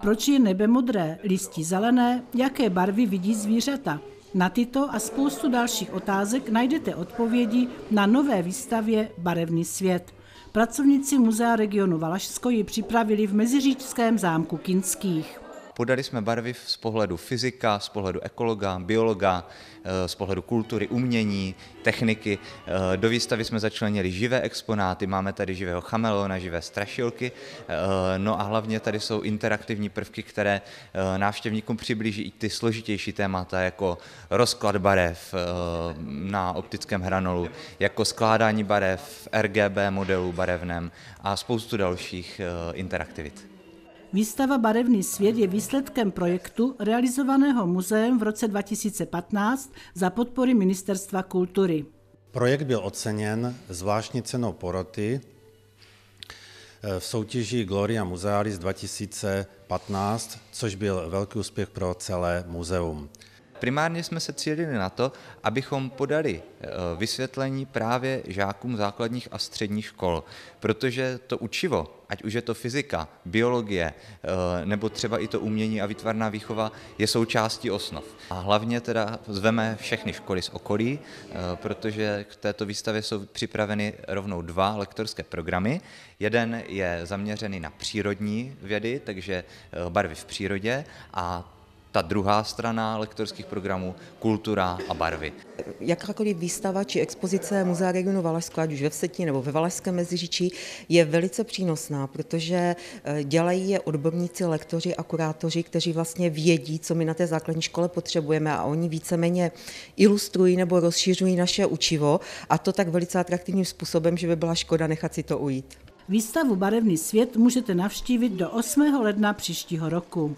Proč je nebe modré, listí zelené, jaké barvy vidí zvířata? Na tyto a spoustu dalších otázek najdete odpovědi na nové výstavě Barevný svět. Pracovníci Muzea regionu Valašsko ji připravili v Meziříčském zámku Kinských. Podali jsme barvy z pohledu fyzika, z pohledu ekologa, biologa, eh, z pohledu kultury, umění, techniky. Eh, do výstavy jsme začlenili živé exponáty, máme tady živého chameleona, živé strašilky, eh, no a hlavně tady jsou interaktivní prvky, které návštěvníkům přiblíží i ty složitější témata, jako rozklad barev na optickém hranolu, jako skládání barev, RGB modelu barevném a spoustu dalších interaktivit. Výstava Barevný svět je výsledkem projektu realizovaného muzeem v roce 2015 za podpory Ministerstva kultury. Projekt byl oceněn zvláštní cenou poroty eh, v soutěži Gloria Musealis 2015, což byl velký úspěch pro celé muzeum. Primárně jsme se cílili na to, abychom podali eh, vysvětlení právě žákům základních a středních škol, protože to učivo, ať už je to fyzika, biologie, eh, nebo třeba i to umění a výtvarná výchova, je součástí osnov. A hlavně teda zveme všechny školy z okolí, eh, protože k této výstavě jsou připraveny rovnou dva lektorské programy. Jeden je zaměřený na přírodní vědy, takže barvy v přírodě, a ta druhá strana lektorských programů, kultura a barvy. Jakákoliv výstava či expozice Muzea regionu Valašsko, ať už ve Vsetí nebo ve Valašském Meziříčí, je velice přínosná, protože eh, dělají je odborníci, lektoři a kurátoři, kteří vlastně vědí, co my na té základní škole potřebujeme a oni víceméně ilustrují nebo rozšiřují naše učivo a to tak velice atraktivním způsobem, že by byla škoda nechat si to ujít. Výstavu Barevný svět můžete navštívit do 8. ledna příštího roku.